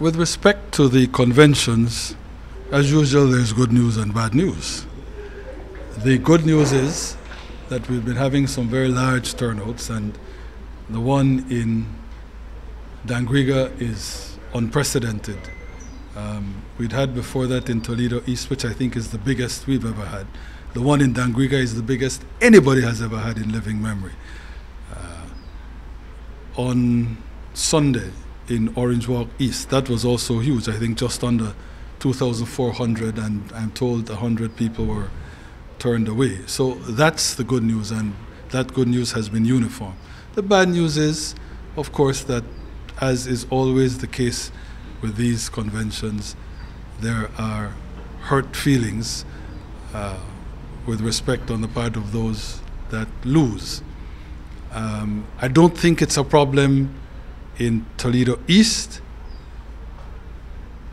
With respect to the conventions, as usual, there's good news and bad news. The good news is that we've been having some very large turnouts, and the one in Dangriga is unprecedented. Um, we'd had before that in Toledo East, which I think is the biggest we've ever had. The one in Dangriga is the biggest anybody has ever had in living memory. Uh, on Sunday in Orange Walk East, that was also huge. I think just under 2,400, and I'm told 100 people were turned away. So that's the good news, and that good news has been uniform. The bad news is, of course, that as is always the case with these conventions, there are hurt feelings uh, with respect on the part of those that lose. Um, I don't think it's a problem in Toledo East.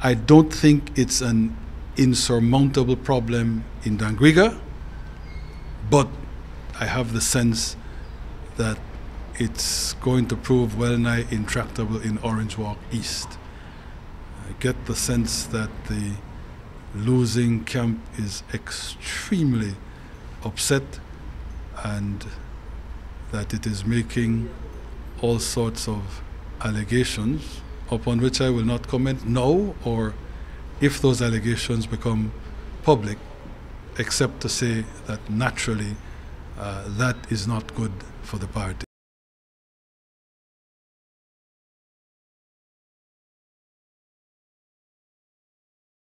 I don't think it's an insurmountable problem in Dangriga, but I have the sense that it's going to prove well nigh intractable in Orange Walk East. I get the sense that the losing camp is extremely upset and that it is making all sorts of allegations upon which I will not comment now or if those allegations become public, except to say that naturally uh, that is not good for the party.